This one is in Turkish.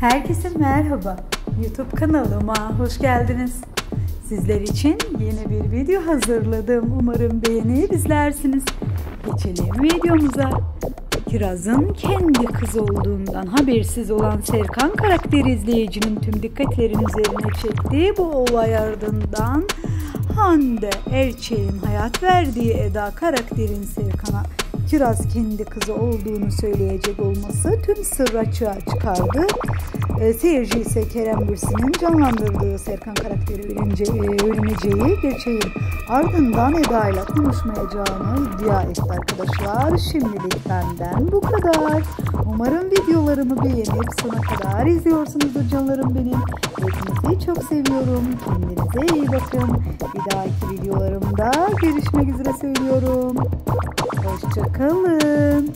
Herkese merhaba. YouTube kanalıma hoş geldiniz. Sizler için yeni bir video hazırladım. Umarım beğenir izlersiniz. Geçelim videomuza. Kiraz'ın kendi kızı olduğundan habersiz olan Serkan karakteri izleyicinin tüm dikkatlerin üzerine çektiği bu olay ardından Hande Erçel'in hayat verdiği Eda karakterin Serkan'a Kiraz kendi kızı olduğunu söyleyecek olması tüm sır açığa çıkardı. E, seyirci ise Kerem Bürsin'in canlandırdığı Serkan karakteri öğrenece, e, öğreneceği gerçeğin ardından Eda ile konuşmayacağını iddia etti arkadaşlar. Şimdilik benden bu kadar. Umarım videolarımı beğenip sona kadar izliyorsunuzdur canlarım benim. Hepinizi çok seviyorum. Kendinize iyi bakın. Bir dahaki videolarımda görüşmek üzere söylüyorum. Hoşçakalın.